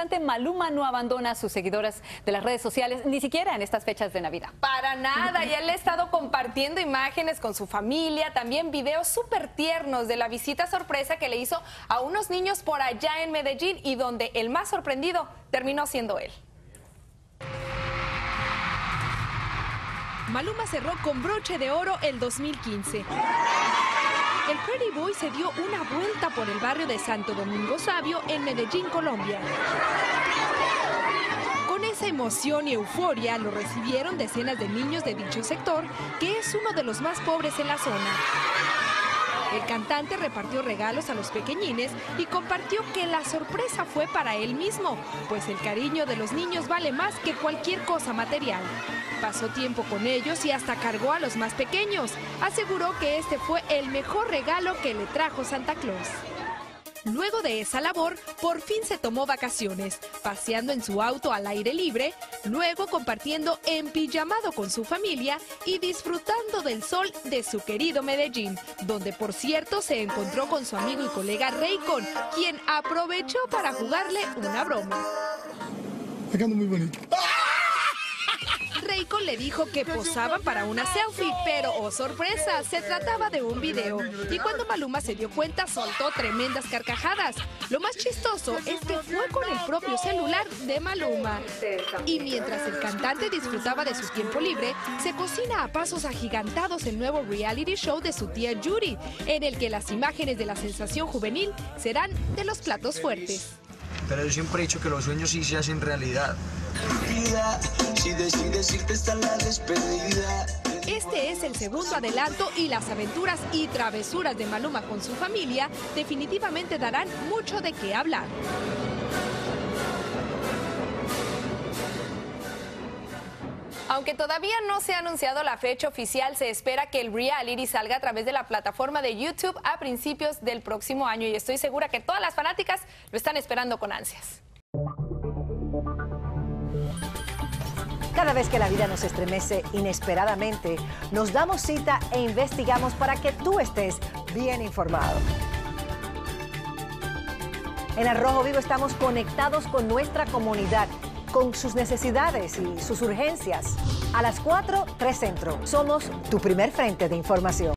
cantante Maluma no abandona a sus seguidoras de las redes sociales, ni siquiera en estas fechas de Navidad. Para nada, y él ha estado compartiendo imágenes con su familia, también videos súper tiernos de la visita sorpresa que le hizo a unos niños por allá en Medellín y donde el más sorprendido terminó siendo él. Maluma cerró con broche de oro el 2015. El Pretty Boy se dio una vuelta por el barrio de Santo Domingo Sabio en Medellín, Colombia. Con esa emoción y euforia lo recibieron decenas de niños de dicho sector, que es uno de los más pobres en la zona. El cantante repartió regalos a los pequeñines y compartió que la sorpresa fue para él mismo, pues el cariño de los niños vale más que cualquier cosa material. Pasó tiempo con ellos y hasta cargó a los más pequeños. Aseguró que este fue el mejor regalo que le trajo Santa Claus. Luego de esa labor, por fin se tomó vacaciones, paseando en su auto al aire libre, luego compartiendo en pijamado con su familia y disfrutando del sol de su querido Medellín, donde por cierto se encontró con su amigo y colega Raycon, quien aprovechó para jugarle una broma. muy bonito. Raycon le dijo que posaban para una selfie, pero oh sorpresa, se trataba de un video. Y cuando Maluma se dio cuenta, soltó tremendas carcajadas. Lo más chistoso es que fue con el propio celular de Maluma. Y mientras el cantante disfrutaba de su tiempo libre, se cocina a pasos agigantados el nuevo reality show de su tía Judy, en el que las imágenes de la sensación juvenil serán de los platos fuertes. Pero yo siempre he dicho que los sueños sí se hacen realidad. Este es el segundo adelanto y las aventuras y travesuras de Maluma con su familia definitivamente darán mucho de qué hablar. Aunque todavía no se ha anunciado la fecha oficial, se espera que el reality salga a través de la plataforma de YouTube a principios del próximo año y estoy segura que todas las fanáticas lo están esperando con ansias. Cada vez que la vida nos estremece inesperadamente, nos damos cita e investigamos para que tú estés bien informado. En el Rojo Vivo estamos conectados con nuestra comunidad, con sus necesidades y sus urgencias. A las 4, 3 Centro. Somos tu primer frente de información.